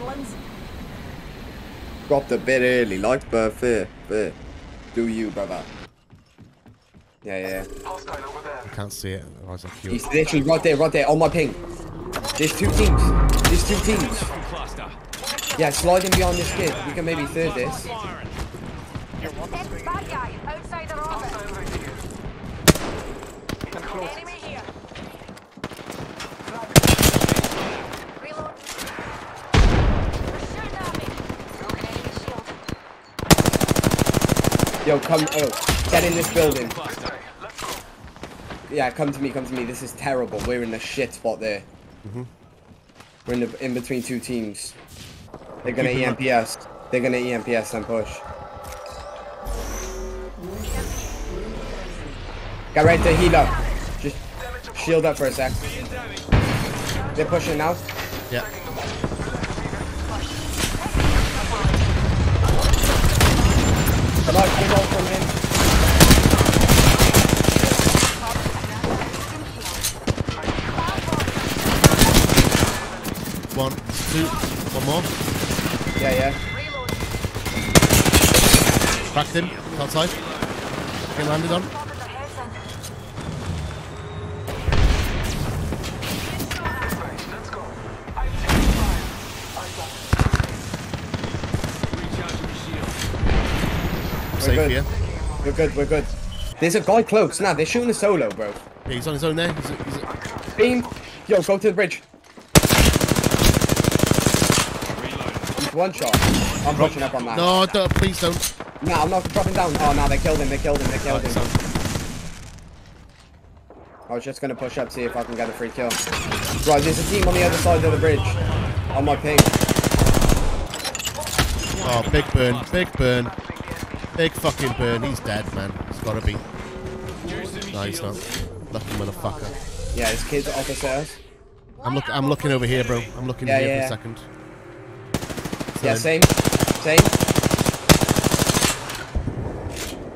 darlings. Dropped a bit early, like, but fair, fair. Do you, brother? Yeah, yeah. I can't see it. Otherwise I'll kill He's literally right there, right there, on my ping. There's two teams. There's two teams. Cluster. Yeah, sliding beyond this kid. We can maybe third this. Bad guy, outside our office. Enemy here. Reload. They're shooting at me. Broken enemy shield. Yo, come, oh, get in this building. Yeah, come to me, come to me. This is terrible. We're in the shit spot there. We're in the in between two teams. They're gonna. EMPS. They're gonna EMPS and push. Get ready to heal up. Just shield up for a sec. They're pushing now. Yeah. Get all from him. One, two, one more. Yeah, yeah. Reload. Cracked him. Outside. Get landed on. We're Safe good. here. We're good, we're good. There's a guy close. Nah, they're shooting a solo, bro. Yeah, he's on his own there. He's, he's, Beam. Yo, go to the bridge. He's one shot. I'm pushing up on that. no, don't, please don't. Nah, I'm not dropping down. Oh, no, they killed him. They killed him. They killed Right, him. so, I was just gonna push up, see if I can get a free kill. Right, there's a team on the other side of the bridge. On my ping. oh, big burn. Big burn. Big fucking burn. He's dead, man. It's gotta be. No, he's not. Lucky motherfucker. Yeah, his kids opposite us. I'm look. I'm looking over here, bro. I'm looking Yeah, here yeah, for a second. Yeah, Same. same. Same.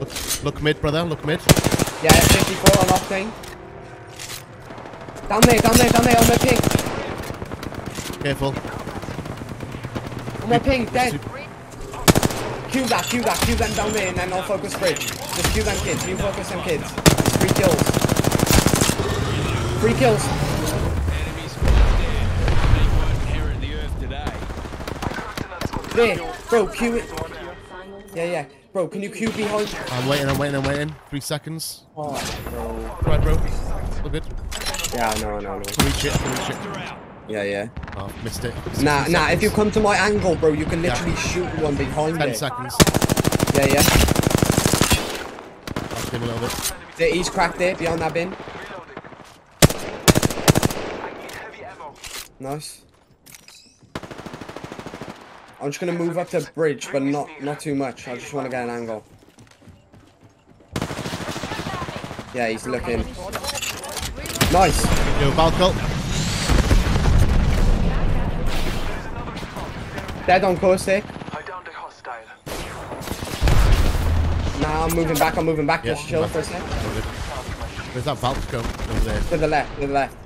Look, look mid, brother. Look mid. Yeah, 54 on octane. Down there, down there, down there, on my ping. Careful. On my ping, dead. Cue that, cue that, cue them down there, and then I'll focus bridge. Just cue them kids, you focus them kids. Three kills. Three kills. Enemy squad's dead. They won't inherit the earth today. There, bro, cue it. Yeah, yeah. Bro, can you cue behind? I'm waiting. I'm waiting. I'm waiting. Three seconds. Oh, bro. Right, bro. All good. Yeah, no, no, no. Reach it. Reach it. Yeah, yeah. Oh, missed it. Nah, 60 nah, if you come to my angle, bro, you can Yeah. literally shoot one behind Ten it. seconds. Yeah, yeah. Back him a little bit. There, he's cracked there, behind that bin. Nice. I'm just gonna move up to bridge, but not not too much. I just want to get an angle. Yeah, he's looking. Nice. Yo, Balco. Dead on course there. I downed a hostile. Now I'm moving back. I'm moving back. Yeah, Just chill back. for a sec. All good. Where's that Balco over there? To the left. To the left.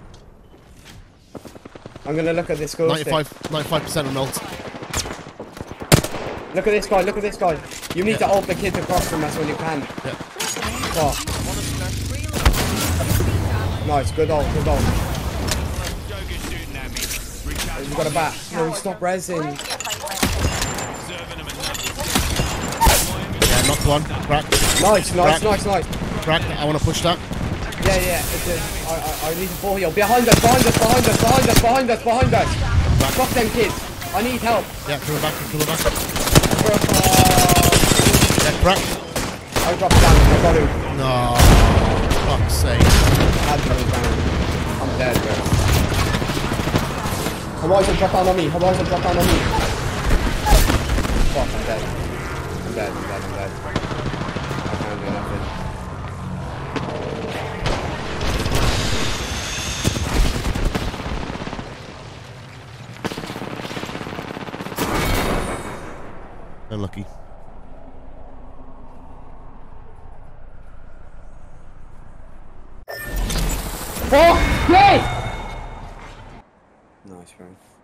I'm gonna look at this course. there. 95 percent on ult. Look at this guy. Look at this guy. You need to ult the kids across from us when you can. Yeah. Oh. Nice. Good ult. Good ult. Joker's shooting at me. Recharging You got a bat. No, stop resin. Knocked one. Cracked. Nice, nice, Crack. nice, nice. Cracked. I want to push that. Yeah, yeah. It's a, I, I, I need a full heal. Behind us, behind us, behind us, behind us, behind us, behind us. Fuck them kids. I need help. Yeah, back. Coming back. Bro, uh, Yeah, cracked. I dropped down. I got him. No. Fuck's sake. I got him down. I'm dead, bro. Horizon drop down on me. Horizon drop down on me. dead, I'm dead, I'm dead. I can't do nothing. Unlucky. Oh, yay! Nice, right?